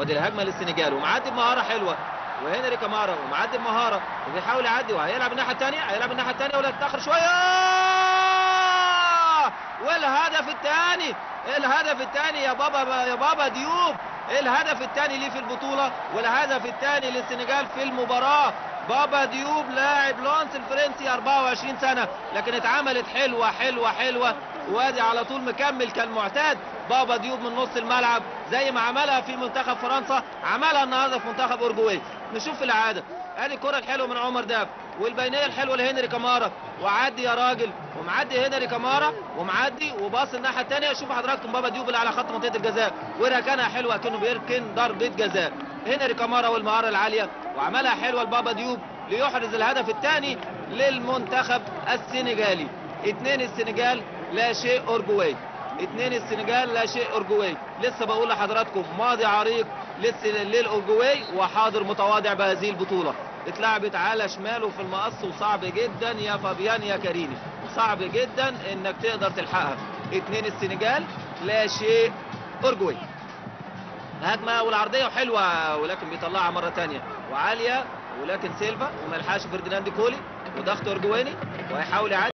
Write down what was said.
وادي الهجمة للسنغال. ومعدي بمهارة حلوة. وهنري كامارا ومعدي بمهارة. وبيحاول يعدي وهيلعب الناحية الثانية. هيلعب الناحية الثانية ولا تتأخر شوية. والهدف الثاني الهدف الثاني يا بابا يا بابا ديوب. الهدف الثاني ليه في البطولة. والهدف الثاني للسنغال في المباراة. بابا ديوب لاعب لونس الفرنسي 24 سنة. لكن اتعملت حلوة حلوة حلوة. وادي على طول مكمل كالمعتاد. بابا ديوب من نص الملعب زي ما عملها في منتخب فرنسا عملها النهارده في منتخب اورجواي نشوف العادة. أدي الكرة الحلوة من عمر ضاف والبينية الحلوة لهنري كامارا وعدي يا راجل ومعدي هنري كامارا ومعدي وباص الناحية الثانية شوفوا حضراتكم بابا ديوب اللي على خط منطقة الجزاء. وركنها حلوة كأنه بيركن ضربة جزاء. هنري كامارا والمهارة العالية. وعملها حلوة لبابا ديوب ليحرز الهدف الثاني للمنتخب السنغالي. اثنين السنغال لا شيء أورجواي. اثنين السنغال لا شيء أورجواي. لسه بقول لحضراتكم ماضي عريق لسه للاورجواي وحاضر متواضع بهذه البطولة. اتلعبت على شماله في المقص وصعب جدا يا فابيان يا كريمي صعب جدا إنك تقدر تلحقها. اثنين السنغال لا شيء أورجواي. هجمة والعرضية حلوة ولكن بيطلعها مرة ثانية وعالية ولكن سيلفا وما لحقش فرديناند كولي. وضغط اورجواني وهيحاول يعدي.